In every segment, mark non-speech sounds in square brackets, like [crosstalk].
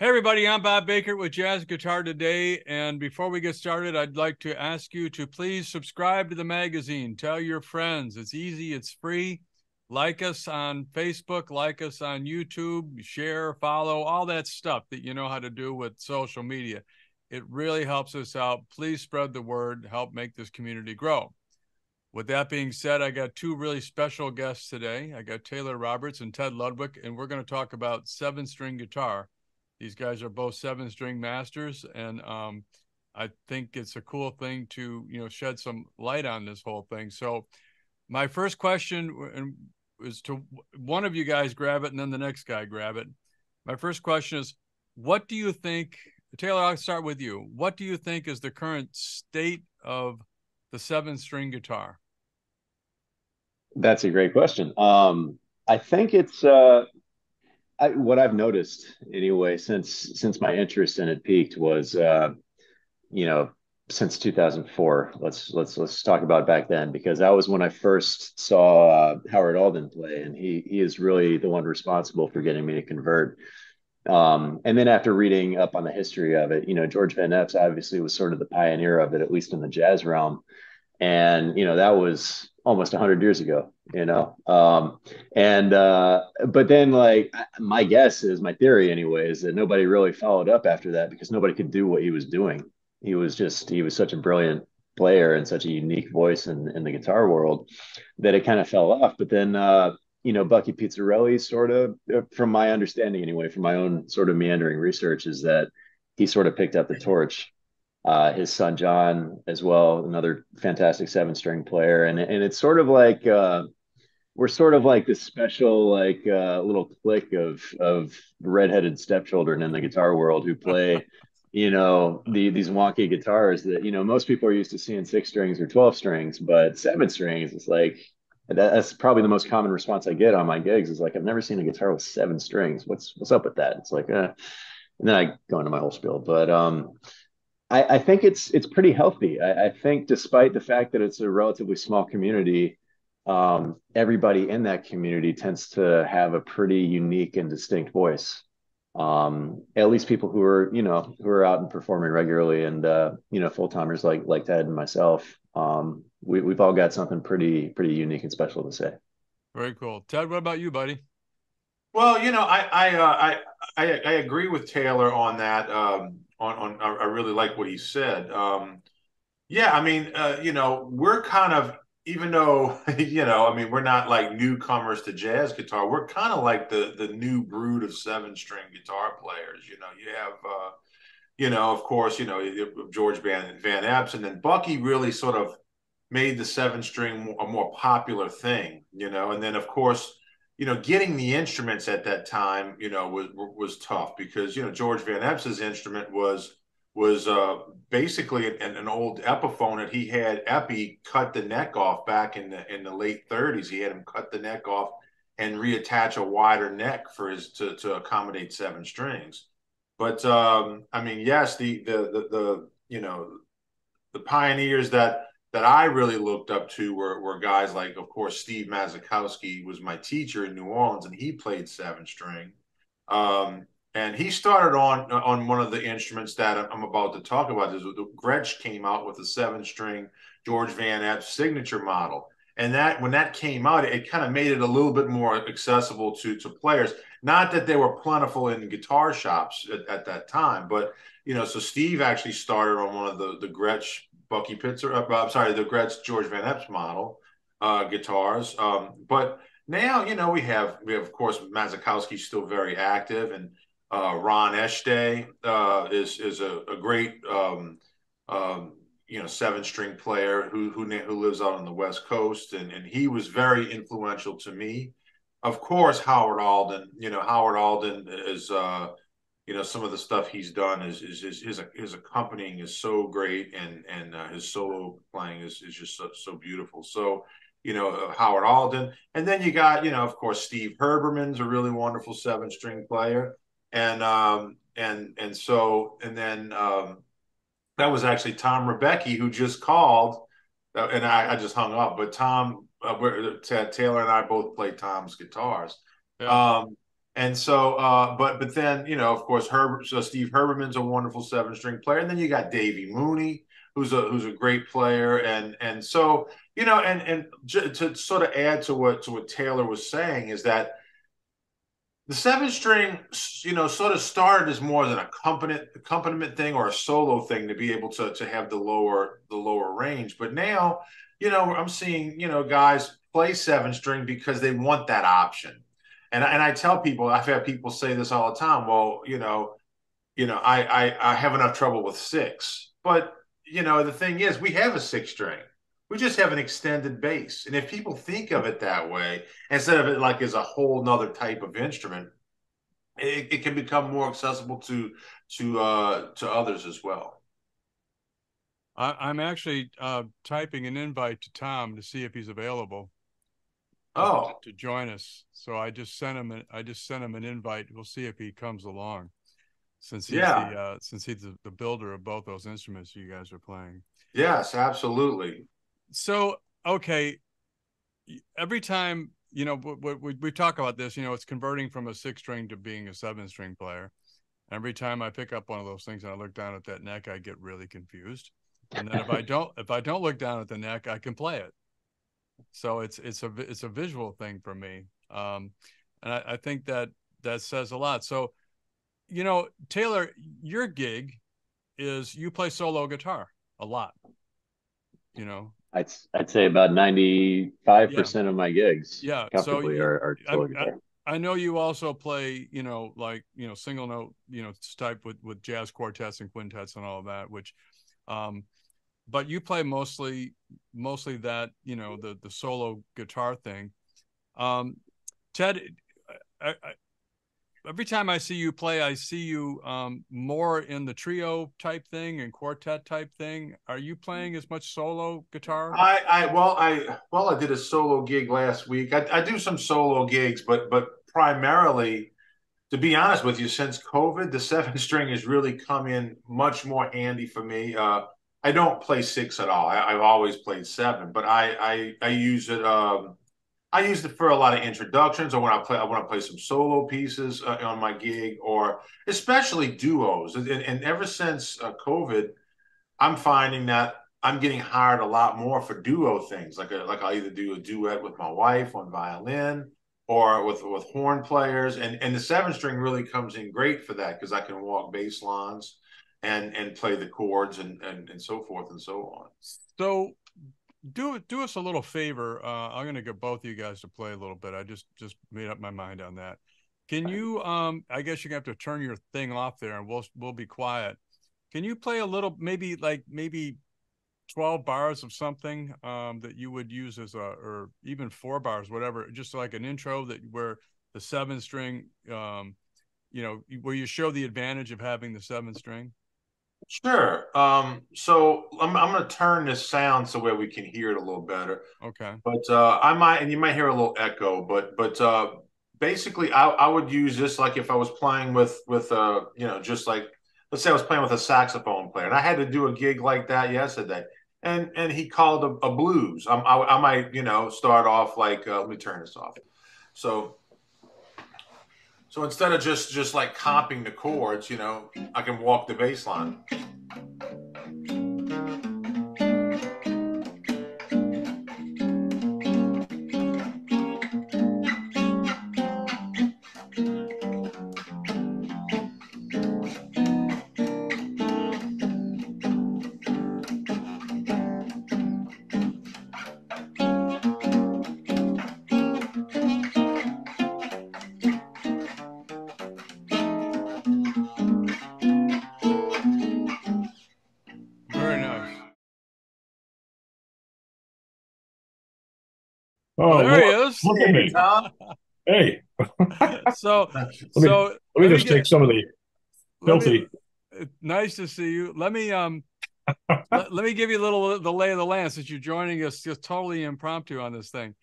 Hey, everybody, I'm Bob Baker with Jazz Guitar Today. And before we get started, I'd like to ask you to please subscribe to the magazine. Tell your friends. It's easy, it's free. Like us on Facebook, like us on YouTube, share, follow, all that stuff that you know how to do with social media. It really helps us out. Please spread the word, help make this community grow. With that being said, I got two really special guests today. I got Taylor Roberts and Ted Ludwig, and we're going to talk about seven string guitar these guys are both seven string masters, and um, I think it's a cool thing to you know shed some light on this whole thing. So, my first question is to one of you guys grab it, and then the next guy grab it. My first question is, what do you think, Taylor? I'll start with you. What do you think is the current state of the seven string guitar? That's a great question. Um, I think it's uh, I, what I've noticed anyway since since my interest in it peaked was, uh, you know, since 2004. Let's let's let's talk about back then because that was when I first saw uh, Howard Alden play, and he he is really the one responsible for getting me to convert. Um, and then after reading up on the history of it, you know, George Van Eps obviously was sort of the pioneer of it, at least in the jazz realm. And you know, that was almost 100 years ago you know um and uh but then like my guess is my theory anyway is that nobody really followed up after that because nobody could do what he was doing. He was just he was such a brilliant player and such a unique voice in, in the guitar world that it kind of fell off. But then uh you know bucky pizzarelli sort of uh, from my understanding anyway from my own sort of meandering research is that he sort of picked up the torch uh, his son John as well, another fantastic seven string player, and and it's sort of like uh, we're sort of like this special like uh, little clique of of redheaded stepchildren in the guitar world who play. [laughs] you know the, these wonky guitars that you know most people are used to seeing six strings or 12 strings but seven strings is like that's probably the most common response i get on my gigs is like i've never seen a guitar with seven strings. What's what's up with that? It's like uh, and then i go into my whole spiel. But um I, I think it's it's pretty healthy. I, I, think despite the fact that it's a relatively small community, um, everybody in that community tends to have a pretty unique and distinct voice. Um, at least people who are you know who are out and performing regularly, and uh, you know full timers like like Ted and myself. Um, we, we've all got something pretty pretty unique and special to say. Very cool, Ted. What about you, buddy? Well, you know, I I uh, I, I, I agree with Taylor on that. Um, on, on I really like what he said. Um, yeah, I mean, uh, you know, we're kind of even though [laughs] you know, I mean, we're not like newcomers to jazz guitar. We're kind of like the the new brood of seven string guitar players. You know, you have. Uh, you know, of course, you know George Van Van Eps, and then Bucky really sort of made the seven string a more popular thing. You know, and then of course, you know, getting the instruments at that time, you know, was was tough because you know George Van Eps's instrument was was uh, basically an, an, old Epiphone that he had Epi cut the neck off back in the in the late 30s. He had him cut the neck off and reattach a wider neck for his to to accommodate seven strings. But um, I mean, yes, the the the, the you know the pioneers that that I really looked up to were, were guys like, of course, Steve Masakowski was my teacher in New Orleans, and he played seven string. Um, and he started on on one of the instruments that I'm about to talk about. Is the Gretsch came out with a seven string George Van Eps signature model, and that when that came out, it kind of made it a little bit more accessible to to players. Not that they were plentiful in guitar shops at, at that time, but you know, so Steve actually started on one of the the Gretsch Bucky Pitzer. Uh, I'm sorry, the Gretsch George Van Eps model uh, guitars. Um, but now, you know, we have we have of course Masakowski still very active, and uh, Ron Eschete uh, is is a, a great um, um, you know seven string player who who who lives out on the West Coast, and and he was very influential to me. Of course, Howard Alden. You know, Howard Alden is uh, you know some of the stuff he's done is is, is his his accompanying is so great and and uh, his solo playing is is just so, so beautiful. So you know uh, Howard Alden. And then you got you know of course Steve Herberman's a really wonderful seven string player. And um and and so and then um that was actually Tom Ribbecke who just called uh, and I, I just hung up but Tom uh, Taylor and I both played Tom's guitars. Yeah. um And so, uh, but but then you know, of course. So Steve Herberman's a wonderful seven string player, and then you got Davy Mooney, who's a who's a great player, and and so you know, and and to sort of add to what to what Taylor was saying is that the seven string, you know, sort of started as more as an accompaniment accompaniment thing or a solo thing to be able to to have the lower the lower range. But now, you know, I'm seeing you know guys play seven string because they want that option. And and I tell people, I've had people say this all the time. Well, you know, you know, I I, I have enough trouble with six, but you know, the thing is, we have a six string we just have an extended bass. And if people think of it that way, instead of it like as a whole nother type of instrument, it, it can become more accessible to to uh, to others as well. I, am actually uh, typing an invite to Tom to see if he's available. Oh, to, join us. So I just sent him. An, I just sent him an invite. We'll see if he comes along, since he's yeah. the uh, since he's the, the builder of both those instruments you guys are playing. Yes, absolutely so okay every time you know we, we, we talk about this you know it's converting from a six string to being a seven string player every time i pick up one of those things and i look down at that neck i get really confused and then if i don't if i don't look down at the neck i can play it so it's it's a it's a visual thing for me. Um and i, I think that that says a lot. So you know taylor your gig is you play solo guitar a lot you know? I'd I'd say about ninety five percent of my gigs, yeah, comfortably so, are, are solo I, guitar. I, I, know you also play, you know, like you know, single note, you know, type with with jazz quartets and quintets and all of that, which, um, but you play mostly mostly that, you know, the the solo guitar thing. Um, Ted, I, every time I see you play, I see you um, more in the trio type thing and quartet type thing. Are you playing as much solo guitar? I, I well, I well, I did a solo gig last week. I, I do some solo gigs, but but primarily, to be honest with you, since COVID, the seven string has really come in much more handy for me. Uh, I don't play six at all. I, have always played seven, but I I, I use it. Um, I use it for a lot of introductions, or when I play, I want to play some solo pieces uh, on my gig, or especially duos. And, and ever since uh, COVID, I'm finding that I'm getting hired a lot more for duo things. Like a, like I'll either do a duet with my wife on violin, or with with horn players, and and the seven string really comes in great for that because I can walk bass lines and and play the chords and and and so forth and so on. So do do us a little favor. Uh, I'm going to get both of you guys to play a little bit. I just just made up my mind on that. Can you? Um, I guess you're gonna have to turn your thing off there, and we'll we'll be quiet. Can you play a little, maybe like maybe 12 bars of something um, that you would use as a, or even four bars, whatever, just like an intro that where the seven string, um, you know, where you show the advantage of having the seven string? Sure. Um, so I'm, I'm going to turn this sound so where we can hear it a little better. Okay. But uh, I might, and you might hear a little echo, but but uh, basically, I, I would use this like if I was playing with with uh, you know, just like let's say I was playing with a saxophone player, and I had to do a gig like that yesterday, and and he called a, a blues. I, I, I might you know start off like uh, let me turn this off. So so instead of just just like comping the chords, you know, I can walk the bass line. Look, he is. Look at me. Tom. Hey. [laughs] so, let me, so let me, let me just get, take some of the filthy. Me, nice to see you. Let me um, [laughs] let, let, me give you a little the lay of the land since you're joining us just totally impromptu on this thing.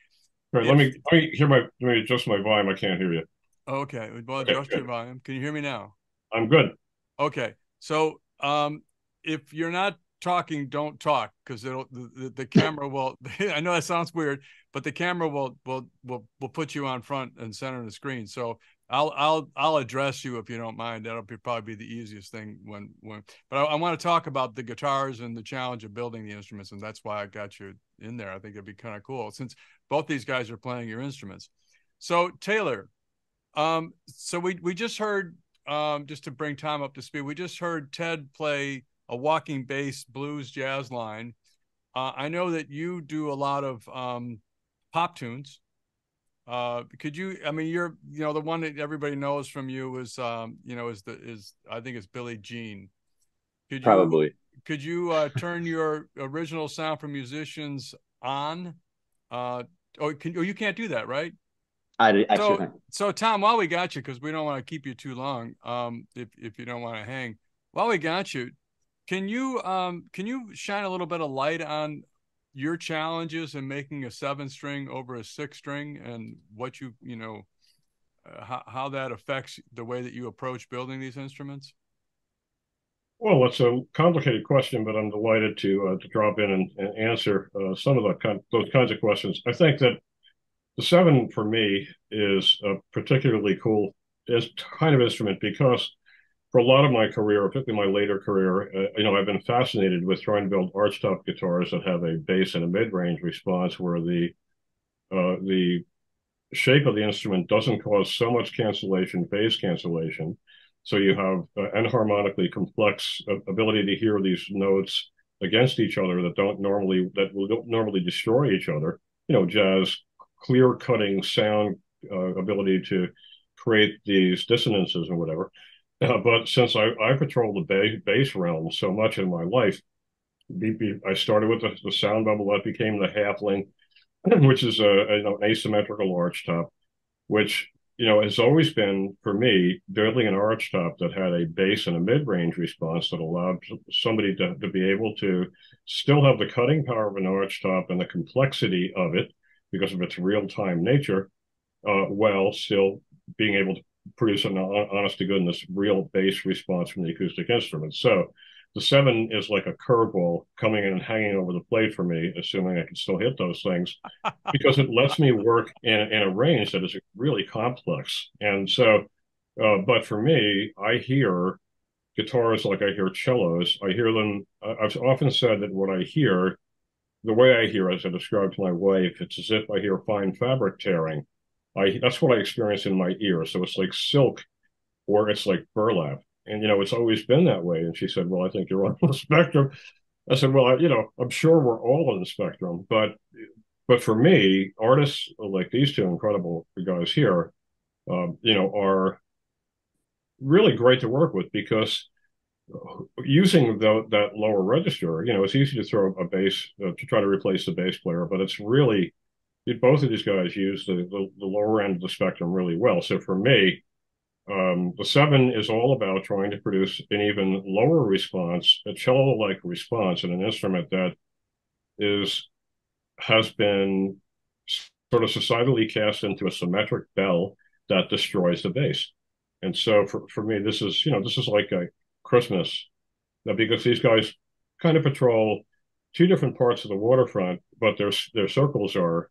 Right, if, let me let me hear my let me adjust my volume. I can't hear you. Okay, well, adjust okay, your volume. Can you hear me now? I'm good. Okay, so um, if you're not talking, don't talk because it'll the, the camera will. [laughs] I know that sounds weird, but the camera will will will will put you on front and center of the screen. So I'll I'll I'll address you if you don't mind. That'll be probably be the easiest thing when when. But I, I want to talk about the guitars and the challenge of building the instruments, and that's why I got you in there. I think it'd be kind of cool since both these guys are playing your instruments. So Taylor, um, so we we just heard um, just to bring Tom up to speed, we just heard Ted play a walking bass blues jazz line. Uh, I know that you do a lot of um, pop tunes. Uh, could you? I mean, you're you know the one that everybody knows from you is um, you know is the is I think it's Billie Jean. Could you, Probably. Could you uh, turn your original sound for musicians on? Uh, oh, can, oh, you can't do that, right? I, I so, so Tom, while we got you, because we don't want to keep you too long, um, if if you don't want to hang, while we got you, can you um can you shine a little bit of light on your challenges in making a seven string over a six string and what you you know uh, how, how that affects the way that you approach building these instruments? Well it's a complicated question but i'm delighted to uh, to drop in and, and answer uh, some of the kind, those kinds of questions. I think that the seven for me is a particularly cool is kind of instrument because for a lot of my career, particularly my later career, uh, you know, I've been fascinated with trying to build archtop guitars that have a bass and a mid-range response where the uh, the shape of the instrument doesn't cause so much cancellation, phase cancellation. So you have uh, enharmonically complex uh, ability to hear these notes against each other that don't normally that will don't normally destroy each other. You know, jazz clear cutting sound uh, ability to create these dissonances or whatever. Uh, but since I, I patrol the bass, bass realm so much in my life, I started with the, the sound bubble that became the halfling, [clears throat] which is a, a you know, asymmetrical arch top, which you know has always been for me building an arch top that had a bass and a mid-range response that allowed somebody to, to be able to still have the cutting power of an arch top and the complexity of it because of its real-time nature, uh, while still being able to produce an honest to goodness real bass response from the acoustic instrument. So the seven is like a curveball coming in and hanging over the plate for me, assuming I can still hit those things, [laughs] because it lets me work in, in a range that is really complex. And so, uh, but for me, I hear guitars like I hear cellos. I hear them. I've often said that what I hear, the way I hear, as I described to my wife, it's as if I hear fine fabric tearing I that's what I experience in my ear. So it's like silk or it's like burlap. And you know, it's always been that way. And she said, Well, I think you're on the [laughs] spectrum. I said, Well, I, you know, I'm sure we're all on the spectrum, but but for me, artists like these two incredible guys here, um, you know, are really great to work with because using the, that lower register, you know, it's easy to throw a bass uh, to try to replace the bass player, but it's really both of these guys use the, the, the, lower end of the spectrum really well. So for me, um, the seven is all about trying to produce an even lower response, a cello-like response in an instrument that is has been sort of societally cast into a symmetric bell that destroys the bass. And so for, for me, this is, you know, this is like a Christmas now because these guys kind of patrol two different parts of the waterfront, but their, their circles are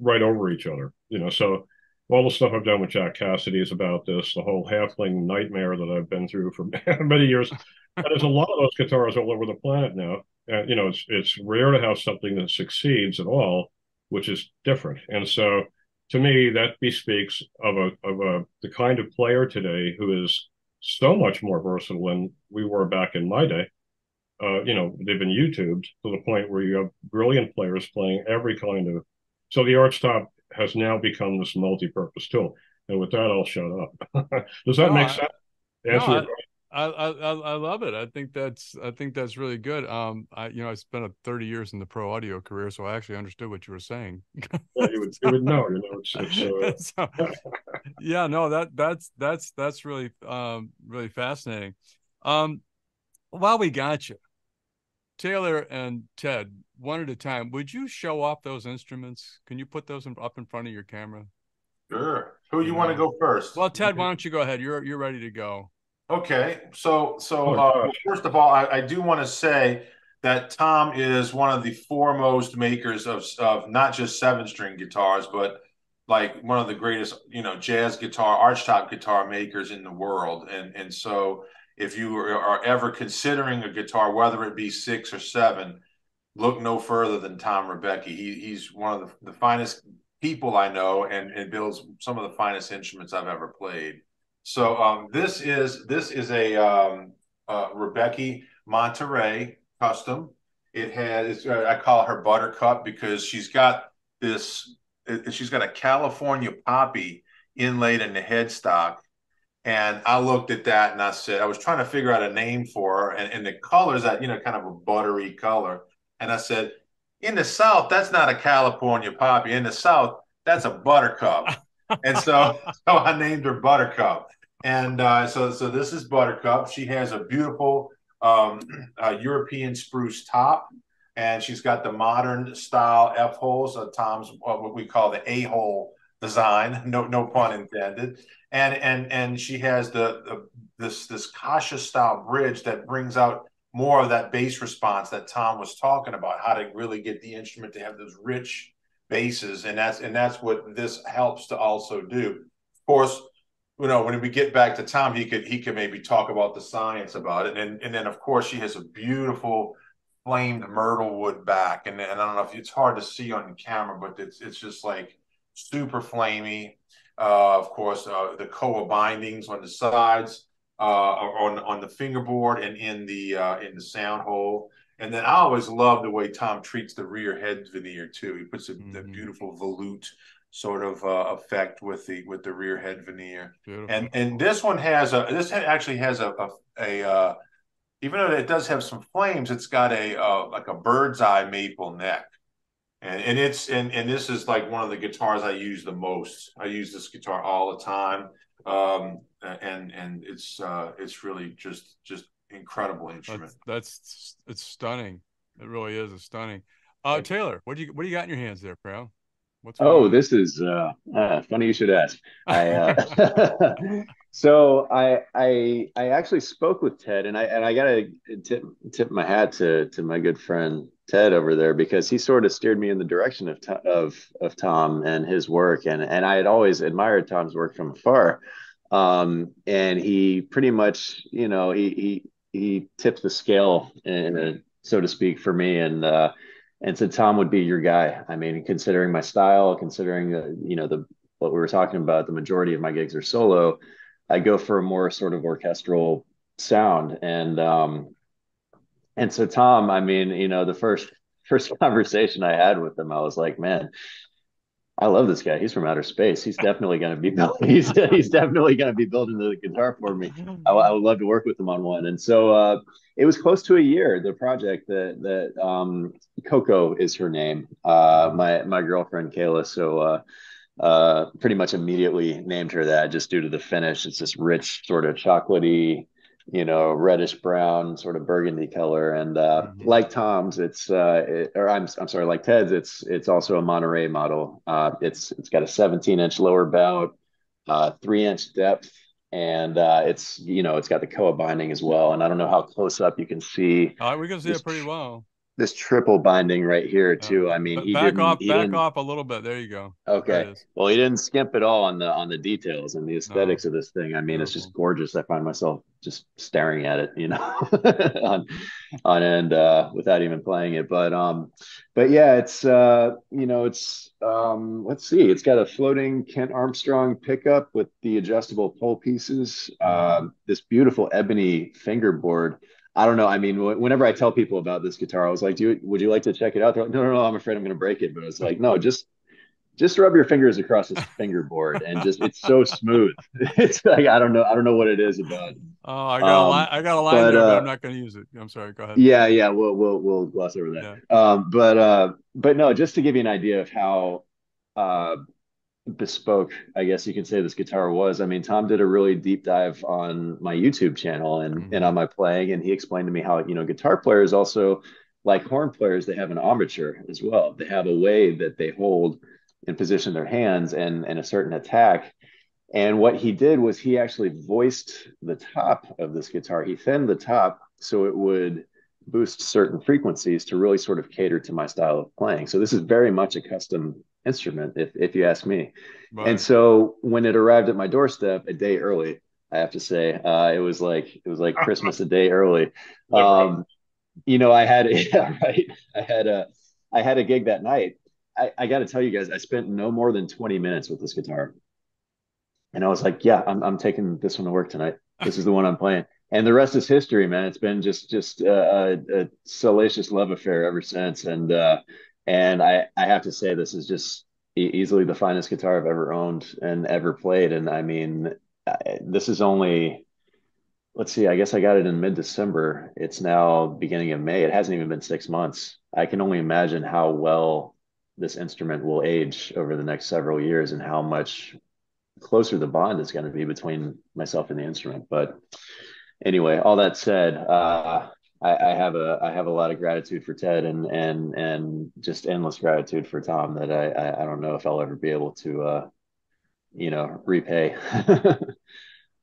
right over each other. You know, so all the stuff I've done with Jack Casady is about this, the whole halfling nightmare that I've been through for [laughs] many years. And there's a lot of those guitars all over the planet now. And, you know, it's, it's rare to have something that succeeds at all, which is different. And so to me, that bespeaks of a, of a, the kind of player today who is so much more versatile than we were back in my day. Uh, you know, they've been YouTubed to the point where you have brilliant players playing every kind of so the archtop has now become this multi-purpose tool. And with that, I'll shut up. [laughs] Does that no, make I, sense? No, I, I, I, I love it. I think that's I think that's really good. Um, I you know I spent 30 years in the pro audio career, so I actually understood what you were saying. yeah, you would, you would know. You know, it's, it's uh... [laughs] so, yeah, no, that that's that's that's really um really fascinating. Um, while we got you, Taylor and Ted, one at a time, would you show off those instruments? Can you put those in, up in front of your camera? Sure. Who you, you want to go first? Well, Ted, why don't you go ahead? You're you're ready to go. Okay. So so oh, uh, first of all, I, I do want to say that Tom is one of the foremost makers of of not just seven string guitars, but like one of the greatest, you know, jazz guitar, archtop guitar makers in the world. And and so if you are ever considering a guitar, whether it be six or seven, look no further than Tom Ribbecke. He, he's one of the, the finest people I know and, and builds some of the finest instruments I've ever played. So um, this is this is a um, uh, Monterey custom. It has uh, I call her Buttercup because she's got this. She's got a California poppy inlaid in the headstock and I looked at that and I said, I was trying to figure out a name for her. And, and the color is that, you know, kind of a buttery color. And I said, in the South, that's not a California poppy. In the South, that's a buttercup. [laughs] and so, so I named her Buttercup. And uh, so, so this is Buttercup. She has a beautiful um, [clears throat] uh, European spruce top, and she's got the modern style F holes. Uh, Tom's what we call the A hole design. [laughs] No, no pun intended and and and she has the, the this this Kasha style bridge that brings out more of that bass response that Tom was talking about, how to really get the instrument to have those rich basses, and that's and that's what this helps to also do. Of course, you know when we get back to Tom, he could he could maybe talk about the science about it, and and then of course she has a beautiful flamed myrtle wood back, and, and I don't know if it's hard to see on camera, but it's it's just like super flamey uh, of course, uh, the Koa bindings on the sides, uh, on on the fingerboard and in the uh, in the sound hole. And then I always love the way Tom treats the rear head veneer too. He puts a, mm-hmm. the beautiful volute sort of uh, effect with the with the rear head veneer. Beautiful. And and this one has a this actually has a a, a uh, even though it does have some flames, it's got a uh, like a bird's eye maple neck and and it's and and this is like one of the guitars I use the most. I use this guitar all the time, um, and and it's uh, it's really just just incredible instrument. That's, that's it's stunning. It really is a stunning. Uh, Taylor, what do you what do you got in your hands there, pal? What's oh, this is uh, uh, funny. You should ask. I, uh, [laughs] [laughs] [laughs] so I I I actually spoke with Ted, and I and I gotta tip tip my hat to to my good friend Ted over there because he sort of steered me in the direction of of of Tom and his work, and and I had always admired Tom's work from afar, um, and he pretty much you know he he he tipped the scale in a, so to speak for me, and uh, and said Tom would be your guy. I mean, considering my style, considering uh, you know the what we were talking about, the majority of my gigs are solo. I go for a more sort of orchestral sound, and um, and so Tom, I mean, you know, the first first [laughs] conversation I had with him, I was like, man, I love this guy. He's from outer space. He's definitely going to be building. [laughs] He's he's definitely going to be building the guitar for me. I, I, would love to work with him on one. And so uh, it was close to a year. The project that that um, Coco is her name. Uh, my my girlfriend Kayla. So uh, uh, pretty much immediately named her that just due to the finish. It's this rich sort of chocolatey you know, reddish brown, sort of burgundy color. And uh, mm-hmm. like Tom's, it's uh, it, or I'm I'm sorry, like Ted's, it's it's also a Monterey model. Uh, it's it's got a 17 inch lower bout, uh, three inch depth, and uh, it's you know it's got the Koa binding as well. And I don't know how close up you can see. Uh, we can see it pretty well this triple binding right here too. I mean, he back didn't, off, he back didn't, off a little bit. There you go. Okay. Well, he didn't skimp at all on the on the details and the aesthetics no. of this thing. I mean, it's just gorgeous. I find myself just staring at it, you know, [laughs] on on end uh, without even playing it. But um, but yeah, it's uh, you know, it's um, let's see, it's got a floating Kent Armstrong pickup with the adjustable pole pieces. Uh, this beautiful ebony fingerboard I don't know. I mean, whenever I tell people about this guitar, I was like, "Do you, would you like to check it out?" They're like, "No, no, no. I'm afraid I'm going to break it." But it's like, no, just just rub your fingers across this fingerboard and just it's so smooth. [laughs] It's like I don't know, I don't know what it is about. Oh, I got um, a line, I got a line but, there, uh, but I'm not going to use it. I'm sorry. Go ahead. Yeah, yeah. We'll we'll we'll gloss over that. Yeah. Um, but uh, but no, just to give you an idea of how uh bespoke, I guess you could say this guitar was. I mean, Tom did a really deep dive on my YouTube channel and mm-hmm. and on my playing, and he explained to me how you know guitar players also like horn players, they have an armature as well. They have a way that they hold and position their hands and and a certain attack. And what he did was he actually voiced the top of this guitar. He thinned the top so it would boost certain frequencies to really sort of cater to my style of playing. So this is very much a custom instrument, if if you ask me. Right. And so when it arrived at my doorstep a day early, I have to say, uh, it was like it was like [laughs] Christmas a day early. [laughs] Um, you know, I had a [laughs] yeah, right. I had a I had a gig that night. I, I got to tell you guys, I spent no more than 20 minutes with this guitar. And I was like, yeah, I'm, I'm taking this one to work tonight. This is the one I'm playing. And the rest is history, man. It's been just just a, a salacious love affair ever since. And uh, and I I have to say, this is just easily the finest guitar I've ever owned and ever played. And I mean, this is only let's see, I guess I got it in mid December. It's now beginning of May. It hasn't even been six months. I can only imagine how well this instrument will age over the next several years and how much closer the bond is going to be between myself and the instrument. But anyway, all that said, uh, I, I, have a I have a lot of gratitude for Ted and and and just endless gratitude for Tom that I I, I don't know if I'll ever be able to uh, you know repay. [laughs]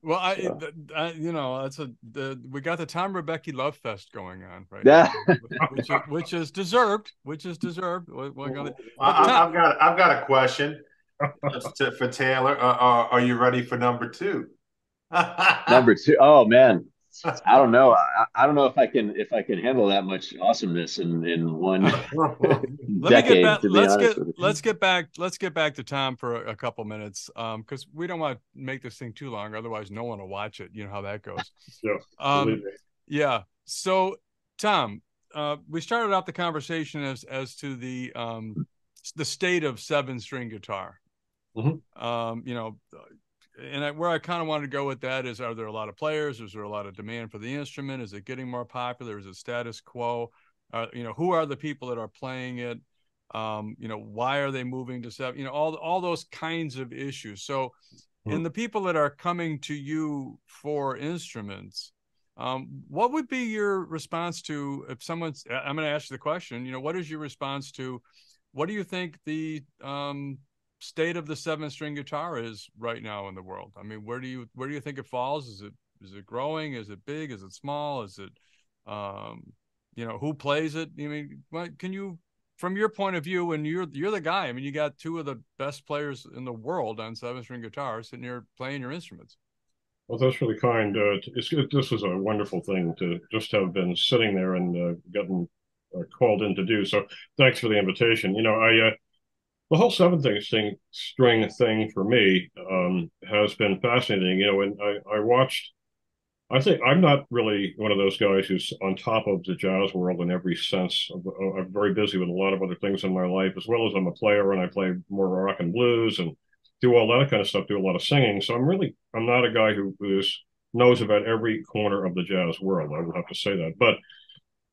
Well, I, so. I, you know, that's a the we got the Tom Ribbecke Love Fest going on right yeah. [laughs] now, which, is, which is deserved, which is deserved. We're, we're gonna, I, have got I've got a question for Taylor. Uh, uh, are you ready for number two? [laughs] number two. Oh man, I don't know. I, I, don't know if I can if I can handle that much awesomeness in in one [laughs] decade. Back, let's get let's get back let's get back to Tom for a, a couple minutes because um, we don't want to make this thing too long. Otherwise, no one will watch it. You know how that goes. [laughs] yeah. Um, yeah. So, Tom, uh, we started out the conversation as as to the um, the state of seven string guitar. Mm-hmm. Um, you know, and I, where I kind of wanted to go with that is, are there a lot of players? Is there a lot of demand for the instrument? Is it getting more popular? Is it status quo? Uh, you know, who are the people that are playing it? Um, you know, why are they moving to seven? You know, all all those kinds of issues. So, mm-hmm. in the people that are coming to you for instruments, um, what would be your response to if someone's? I'm going to ask you the question. You know, what is your response to? What do you think the um, state of the seven string guitar is right now in the world? I mean, where do you where do you think it falls? Is it is it growing? Is it big? Is it small? Is it um, you know, who plays it? I mean, can you from your point of view and you're you're the guy. I mean, you got two of the best players in the world on seven string guitar sitting here playing your instruments. Well, that's really kind. Uh, it's, it, this was a wonderful thing to just have been sitting there and uh, gotten uh, called in to do. So, thanks for the invitation. You know, I uh, the whole seven thing string, string thing for me um, has been fascinating. You know, and I, I watched. I think I'm not really one of those guys who's on top of the jazz world in every sense. I'm very busy with a lot of other things in my life, as well as I'm a player and I play more rock and blues and do all that kind of stuff. Do a lot of singing, so I'm really I'm not a guy who is knows about every corner of the jazz world. I would have to say that, but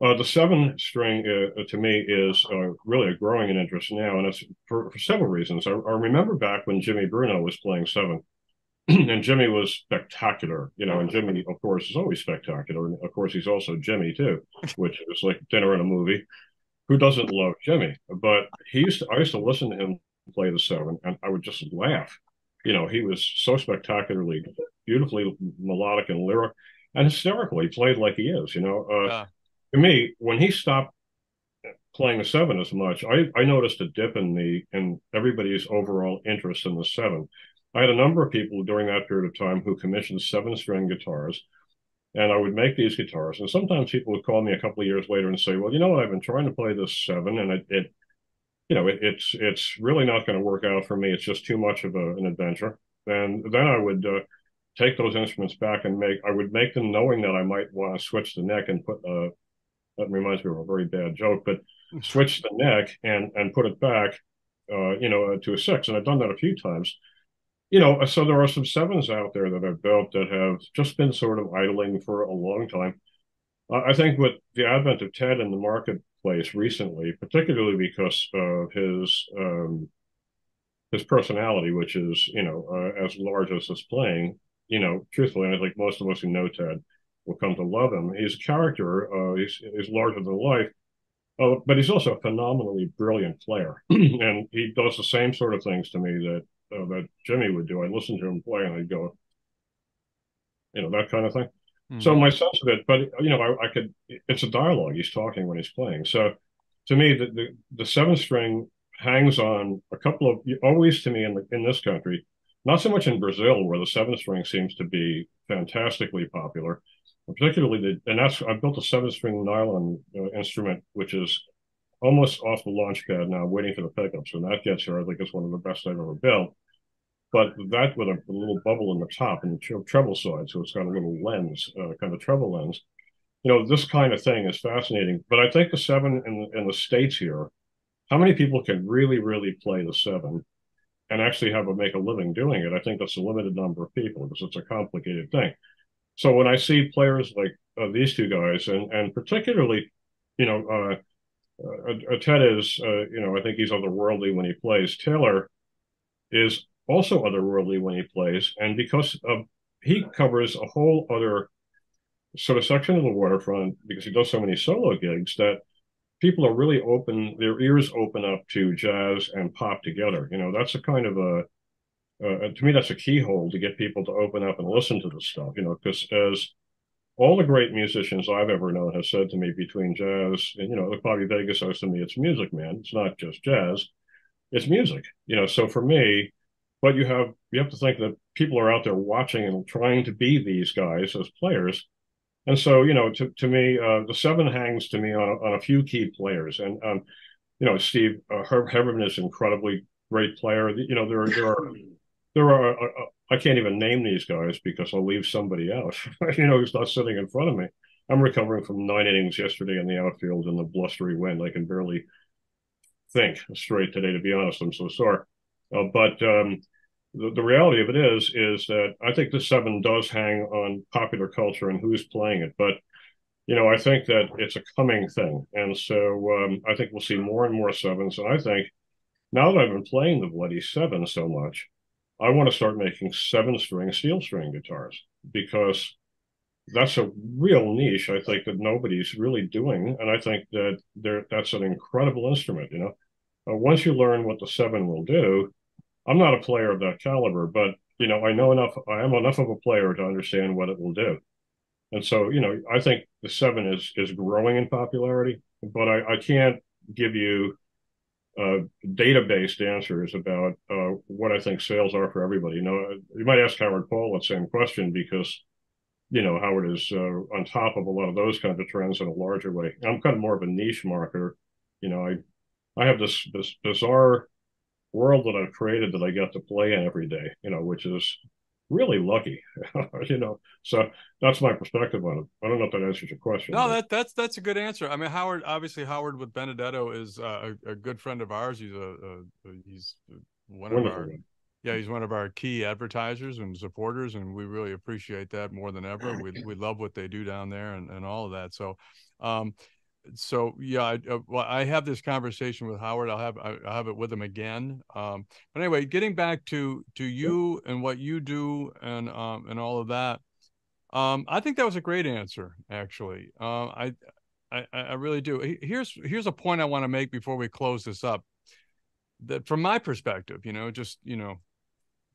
uh, the seven string uh, to me is uh, really a growing in interest now, and it's for, for several reasons. I, I, remember back when Jimmy Bruno was playing seven, [clears throat] and Jimmy was spectacular, you know. And Jimmy, of course, is always spectacular, and of course, he's also Jimmy too, which is like dinner and a movie. Who doesn't love Jimmy? But he used to, I used to listen to him play the seven, and I would just laugh. You know, he was so spectacularly, beautifully melodic and lyric, and hysterical. He played like he is, you know. Uh, to me, when he stopped playing the seven as much, I, I noticed a dip in the in everybody's overall interest in the seven. I had a number of people during that period of time who commissioned seven string guitars, and I would make these guitars. And sometimes people would call me a couple of years later and say, "Well, you know? I've been trying to play this seven, and it, it you know, it, it's it's really not going to work out for me. It's just too much of a, an adventure." And then I would uh, take those instruments back and make I would make them knowing that I might want to switch the neck and put a that reminds me of a very bad joke, but switch the neck and and put it back, uh, you know, to a six. And I've done that a few times. You know, so there are some sevens out there that I've built that have just been sort of idling for a long time. Uh, I think with the advent of Ted in the marketplace recently, particularly because of his um, his personality, which is you know uh, as large as his playing, you know, truthfully, I think most of us who know Ted will come to love him. He's a character. Uh, he's, he's larger than life. Uh, but he's also a phenomenally brilliant player, [clears throat] and he does the same sort of things to me that uh, that Jimmy would do. I listen to him play, and I'd go, you know, that kind of thing. Mm-hmm. So my sense of it, but you know, I, I, could. It's a dialogue. He's talking when he's playing. So to me, the the, the seven string hangs on a couple of always to me in the, in this country, not so much in Brazil where the seven string seems to be fantastically popular, particularly the and that's I built a seven string nylon uh, instrument which is almost off the launch pad now, waiting for the pickups. When that gets here, I think it's one of the best I've ever built. But that with a, a little bubble in the top and the treble side, so it's got a little lens, uh, kind of treble lens. You know, this kind of thing is fascinating. But I think the seven in, in the states here, how many people can really, really play the seven and actually have a make a living doing it? I think that's a limited number of people because it's a complicated thing. So when I see players like uh, these two guys, and and particularly, you know, uh, uh, Ted is, uh, you know, I think he's otherworldly when he plays. Taylor is also otherworldly when he plays, and because he covers a whole other sort of section of the waterfront because he does so many solo gigs that people are really open, their ears open up to jazz and pop together. You know, that's a kind of a uh, to me, that's a keyhole to get people to open up and listen to this stuff, you know, because as all the great musicians I've ever known have said to me between jazz and, you know, Bobby Vega says to me, it's music, man. It's not just jazz. It's music, you know. So for me, but you have, you have to think that people are out there watching and trying to be these guys as players. And so, you know, to, to me, uh, the seven hangs to me on a, on a few key players. And, um, you know, Steve, uh, Herb Herberman is an incredibly great player. You know, there, there are, there are uh, uh, I can't even name these guys because I'll leave somebody out. [laughs] you know, who's not sitting in front of me. I'm recovering from nine innings yesterday in the outfield in the blustery wind. I can barely think straight today, to be honest. I'm so sorry. Uh, but um, the, the reality of it is, is that I think the seven does hang on popular culture and who's playing it. But you know, I think that it's a coming thing, and so um, I think we'll see more and more sevens. And I think now that I've been playing the bloody seven so much, I want to start making seven string steel string guitars because that's a real niche I think that nobody's really doing. And I think that there that's an incredible instrument, you know. Uh, once you learn what the seven will do, I'm not a player of that caliber, but you know, I know enough I am enough of a player to understand what it will do. And so, you know, I think the seven is is growing in popularity, but I, I can't give you uh, data-based answers about uh, what I think sales are for everybody. You know, you might ask Howard Paul that same question because, you know, Howard is uh, on top of a lot of those kinds of trends in a larger way. I'm kind of more of a niche marketer. You know, I I have this this bizarre world that I've created that I get to play in every day. You know, which is really lucky, [laughs] you know. So that's my perspective on it. I don't know if that answers your question. No, that that's that's a good answer. I mean, Howard, obviously, Howard with Benedetto is uh, a, a, good friend of ours. He's a, a, he's one Wonderful of our. Yeah, he's one of our key advertisers and supporters, and we really appreciate that more than ever. We we love what they do down there and, and all of that. So, um, so yeah, I, uh, well, I have this conversation with Howard. I'll have I, will have it with him again. Um, but anyway, getting back to to you and what you do and um, and all of that, um, I think that was a great answer. Actually, uh, I, I I really do. Here's here's a point I want to make before we close this up. That from my perspective, you know, just you know,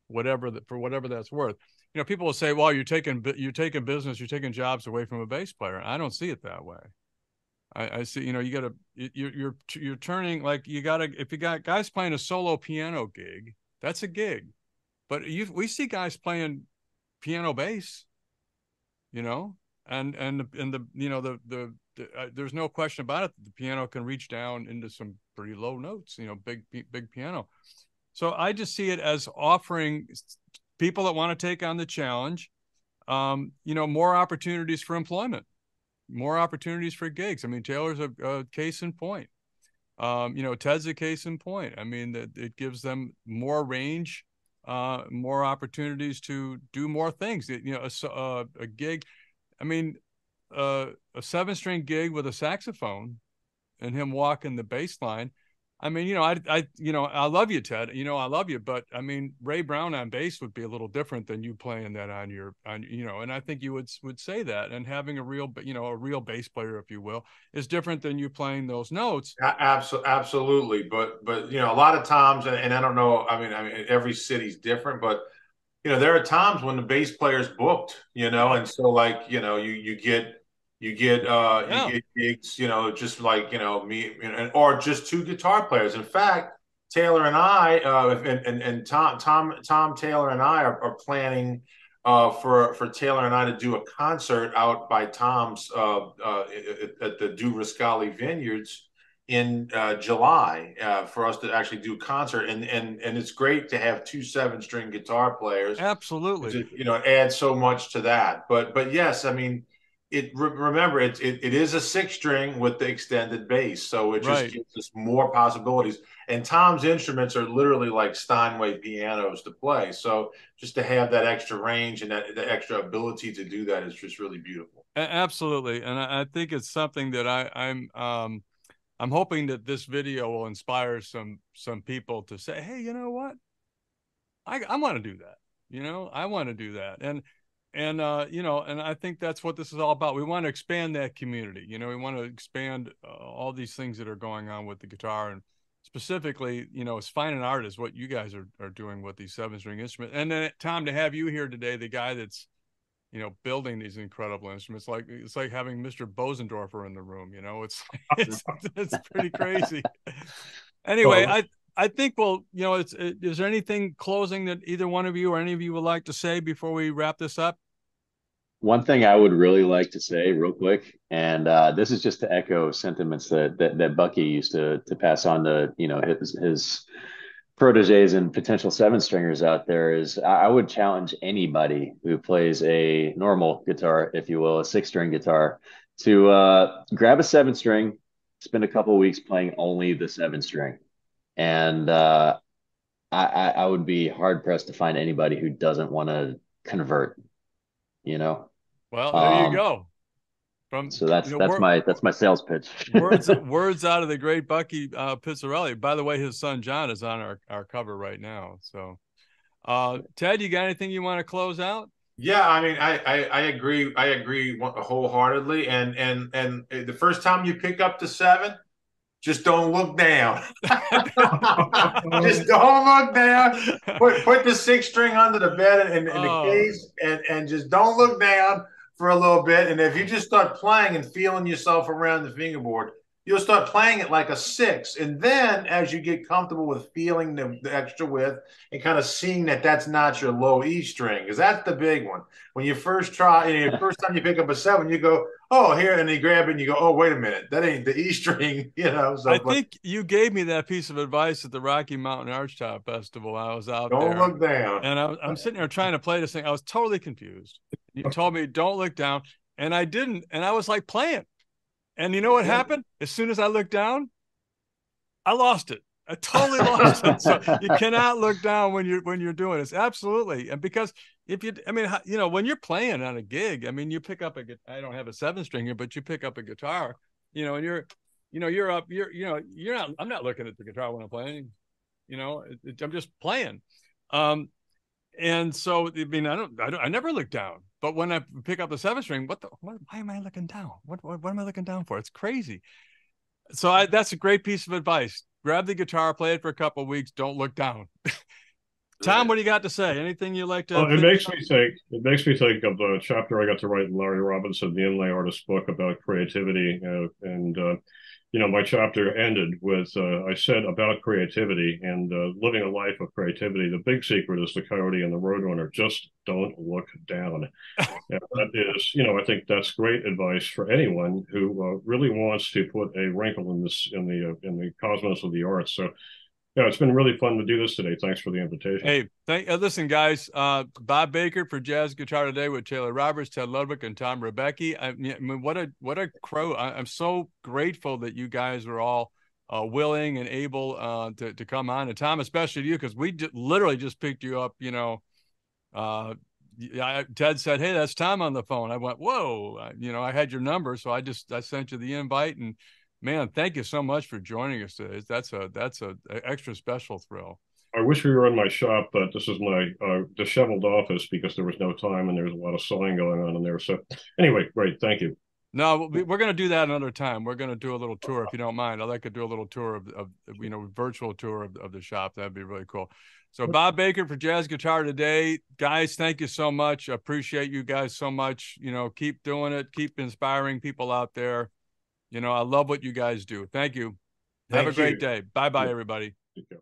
whatever that for whatever that's worth. You know, people will say, "Well, you're taking you're taking business, you're taking jobs away from a bass player." I don't see it that way. I, I see. You know, you got to you're you're you're turning like you got to if you got guys playing a solo piano gig, that's a gig. But you we see guys playing piano bass, you know, and and and the you know the the, the uh, there's no question about it. The piano can reach down into some pretty low notes, you know, big big piano. So I just see it as offering people that want to take on the challenge, um, you know, more opportunities for employment more opportunities for gigs. I mean, Taylor's a, a case in point. Um, you know, Ted's a case in point. I mean, that it gives them more range, uh, more opportunities to do more things. you know, a, a, uh, a gig. I mean, uh, a seven-string gig with a saxophone, and him walking the bass line I mean, you know, I, I, you know, I love you, Ted. You know, I love you, but I mean, Ray Brown on bass would be a little different than you playing that on your, on, you know, and I think you would would say that. And having a real, you know, a real bass player, if you will, is different than you playing those notes. Absolutely, absolutely. But, but you know, a lot of times, and, and I don't know. I mean, I mean, every city's different, but you know, there are times when the bass player's booked, you know, and so like, you know, you you get you get uh yeah. you get gigs, you know, just like you know me, or just two guitar players. In fact, Taylor and I, uh, and, and, and Tom Tom Tom Taylor and I are, are planning uh, for for Taylor and I to do a concert out by Tom's uh, uh, at the Du Rascali Vineyards in uh, July uh, for us to actually do a concert, and and and it's great to have two seven string guitar players. Absolutely, you know, add so much to that. But but yes, I mean it remember it, it, it is a six string with the extended bass so it just right. gives us more possibilities. And tom's instruments are literally like steinway pianos to play so just to have that extra range and that, the extra ability to do that is just really beautiful. Absolutely and i, I think it's something that i i'm um i'm hoping that this video will inspire some some people to say hey you know what? I i want to do that you know? I want to do that. And and uh, you know, and I think that's what this is all about. We want to expand that community. You know, we want to expand uh, all these things that are going on with the guitar, and specifically, you know, as fine an art as what you guys are are doing with these seven string instruments. And then Tom, to have you here today, the guy that's you know building these incredible instruments, like it's like having Mr. Bosendorfer in the room. You know, it's [laughs] [laughs] it's it's pretty crazy. [laughs] anyway, well, I I think well, you know, it's it, is there anything closing that either one of you or any of you would like to say before we wrap this up? One thing I would really like to say, real quick, and uh, this is just to echo sentiments that, that that Bucky used to to pass on to you know his his proteges and potential seven stringers out there is I would challenge anybody who plays a normal guitar, if you will, a six string guitar, to uh, grab a seven string, spend a couple weeks playing only the seven string and uh, I, I would be hard pressed to find anybody who doesn't want to convert. You know. Well, there um, you go. From so that's you know, that's my that's my sales pitch. [laughs] words words out of the great Bucky uh, Pizzarelli. By the way, his son John is on our, our cover right now. So, uh, Ted, you got anything you want to close out? Yeah, I mean, I, I, I agree. I agree wholeheartedly. And and and the first time you pick up the seven, just don't look down. [laughs] just don't look down. Put put the six string under the bed in, in oh. the case and, and just don't look down for a little bit. And if you just start playing and feeling yourself around the fingerboard, you'll start playing it like a six. And then as you get comfortable with feeling the, the extra width and kind of seeing that that's not your low E string, because that's the big one. When you first try, you know, the first time you pick up a seven, you go, oh, here, and you grab it and you go, oh, wait a minute, that ain't the E [laughs] string, you know. So, I but, think you gave me that piece of advice at the Rocky Mountain Archtop Festival. I was out don't there. Don't look down. And I, I'm sitting there trying to play this thing. I was totally confused. You told me, don't look down. And I didn't. And I was like playing. And you know what happened? As soon as I looked down, I lost it. I totally [laughs] lost it. So you cannot look down when you're when you're doing this. Absolutely, and because if you, I mean, you know, when you're playing on a gig, I mean, you pick up a. I don't have a seven stringer, but you pick up a guitar, you know, and you're, you know, you're up, you're, you know, you're not. I'm not looking at the guitar when I'm playing. You know, it, it, I'm just playing. Um, and so I mean, I don't, I don't, I never look down. But when I pick up the seventh string, what the, what, why am I looking down? What, what, what am I looking down for? It's crazy. So I, that's a great piece of advice. Grab the guitar, play it for a couple of weeks. Don't look down. [laughs] Tom, what do you got to say? Anything you like to? Well, it makes me think. It makes me think of the chapter I got to write in Larry Robinson, the Inlay Artist book about creativity, uh, and uh, you know, my chapter ended with uh, I said about creativity and uh, living a life of creativity. The big secret is the coyote and the roadrunner. Just don't look down. [laughs] and that is, you know, I think that's great advice for anyone who uh, really wants to put a wrinkle in this in the uh, in the cosmos of the arts. So yeah, it's been really fun to do this today. Thanks for the invitation. Hey, thank, uh, listen, guys. Uh, Bob Baker for Jazz Guitar Today with Taylor Roberts, Ted Ludwig, and Tom Ribbecke. I, I mean, what a what a crow! I, am so grateful that you guys were all uh, willing and able uh, to to come on, and Tom, especially you, because we j- literally just picked you up. You know, uh, I, Ted said, "Hey, that's Tom on the phone." I went, "Whoa!" you know, I had your number, so I just I sent you the invite and man, thank you so much for joining us today. That's a that's a, a extra special thrill. I wish we were in my shop, but this is my uh, disheveled office because there was no time and there's a lot of sewing going on in there. So, anyway, great, thank you. No, we're going to do that another time. We're going to do a little tour if you don't mind. I'd like to do a little tour of, of you know, virtual tour of, of the shop. That'd be really cool. So Bob Baker for Jazz Guitar today, guys. Thank you so much. Appreciate you guys so much. You know, keep doing it. Keep inspiring people out there. You know, I love what you guys do. Thank you. Have Thank a great day. Bye bye, Yeah. everybody. You.